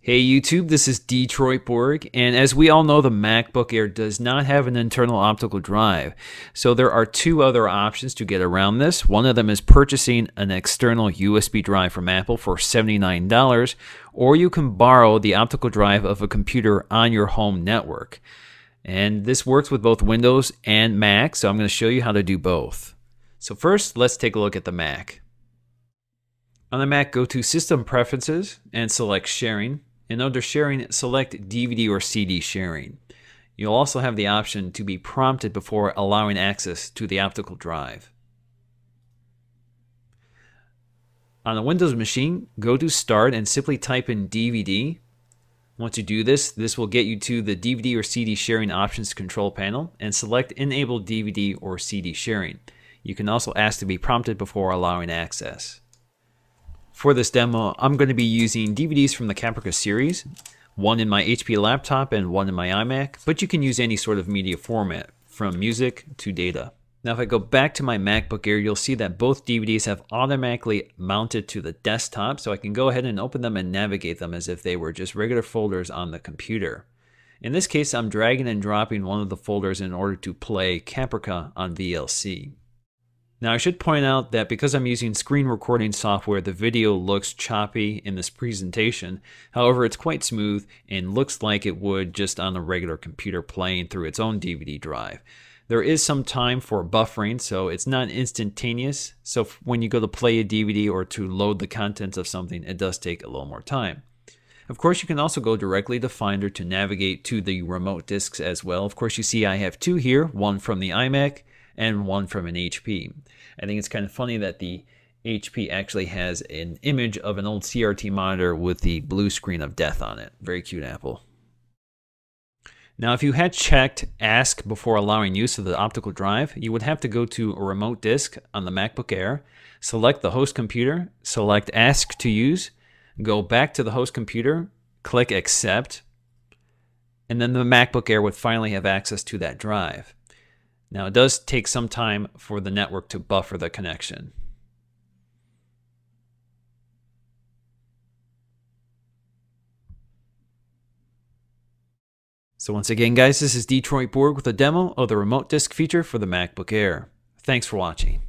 Hey YouTube, this is Detroit Borg, and as we all know, the MacBook Air does not have an internal optical drive. So there are two other options to get around this. One of them is purchasing an external USB drive from Apple for $79, or you can borrow the optical drive of a computer on your home network. And this works with both Windows and Mac, so I'm going to show you how to do both. So first, let's take a look at the Mac. On the Mac, go to System Preferences and select Sharing and under sharing, select DVD or CD sharing. You'll also have the option to be prompted before allowing access to the optical drive. On a Windows machine, go to Start and simply type in DVD. Once you do this, this will get you to the DVD or CD sharing options control panel and select Enable DVD or CD sharing. You can also ask to be prompted before allowing access. For this demo, I'm going to be using DVDs from the Caprica series, one in my HP laptop and one in my iMac, but you can use any sort of media format, from music to data. Now if I go back to my MacBook Air, you'll see that both DVDs have automatically mounted to the desktop, so I can go ahead and open them and navigate them as if they were just regular folders on the computer. In this case, I'm dragging and dropping one of the folders in order to play Caprica on VLC. Now I should point out that because I'm using screen recording software, the video looks choppy in this presentation. However, it's quite smooth and looks like it would just on a regular computer playing through its own DVD drive. There is some time for buffering, so it's not instantaneous. So when you go to play a DVD or to load the contents of something, it does take a little more time. Of course, you can also go directly to Finder to navigate to the remote discs as well. Of course, you see I have two here, one from the iMac and one from an HP. I think it's kind of funny that the HP actually has an image of an old CRT monitor with the blue screen of death on it. Very cute Apple. Now, if you had checked Ask before allowing use of the optical drive, you would have to go to a remote disc on the MacBook Air, select the host computer, select Ask to use, go back to the host computer, click Accept, and then the MacBook Air would finally have access to that drive. Now it does take some time for the network to buffer the connection. So once again guys, this is Detroit Borg with a demo of the remote disc feature for the MacBook Air. Thanks for watching.